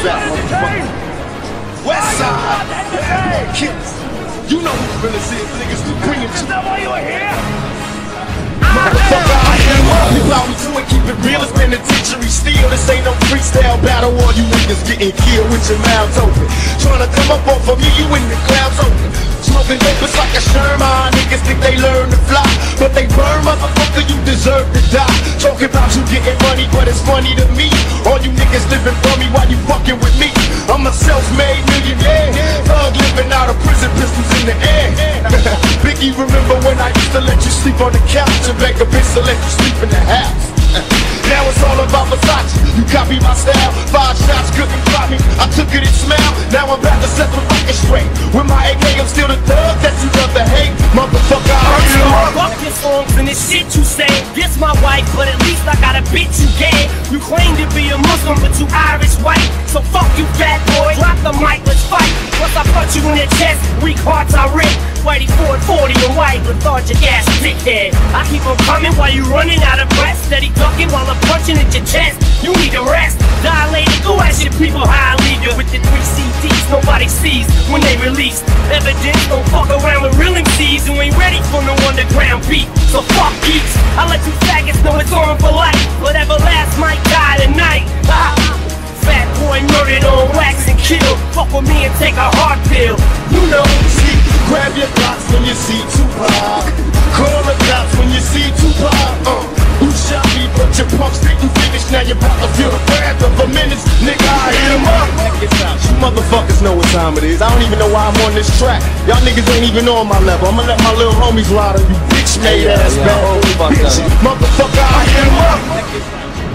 side, motherfucker. West side. Kids. You know who really is, niggas. We bring it to that why you were here? Motherfucker, I am. You allow me to it, keep it real. It's penitentiary steel. This ain't no freestyle battle. All you niggas getting killed with your mouths open. Trying to come up off of me, you in the clouds open. Smoking dope, it's like a Sherman. Niggas think they learn to fly, but they burn, motherfucker. You deserve to die. Talking about you getting money, but it's funny to me. All you niggas living for me while you fucking with me. I'm a self-made millionaire. Thug living out of prison, pistols in the air. Biggie, remember when I used to let you sleep on the couch and beg a bitch to let you sleep in the house? Now it's all about Versace. You copy my style. Five shots couldn't drop me. I took it and smiled. Now I'm about to set the record straight. With my AK, I'm still the thug that you love to hate. Motherfucker, I am up. Fuck your songs and this shit you say. My wife, but at least I got a bitch you gay. You claim to be a Muslim, but you Irish white. So fuck you, fat boy. Drop the mic, let's fight. Once I punch you in the chest, weak hearts I rip. Whitey Ford 40 and white, lethargic ass dickhead. I keep on coming while you running out of breath. Steady ducking while I'm punching at your chest. You need to rest. Dilated, go ask your people how I leave you with the three CDs nobody sees when they release. Evidence, don't fuck around with real MCs who ain't ready for no underground beat. So fuck geeks. I let you faggots know it's on for life. Whatever lasts might die tonight. Fat boy murdered on wax and killed. Fuck with me and take a hard pill. You know. See, grab your Glocks when you see Tupac. Call the cops when you see Tupac. Uh, you shot me, but your pumps didn't finish. Now you're about to feel the wrath of a menace. Nigga, I hit him up. You motherfuckers know what time it is. I don't even know why I'm on this track. Y'all niggas ain't even on my level. I'ma let my little homies lie to you made ass bad. Motherfucker, I hit up.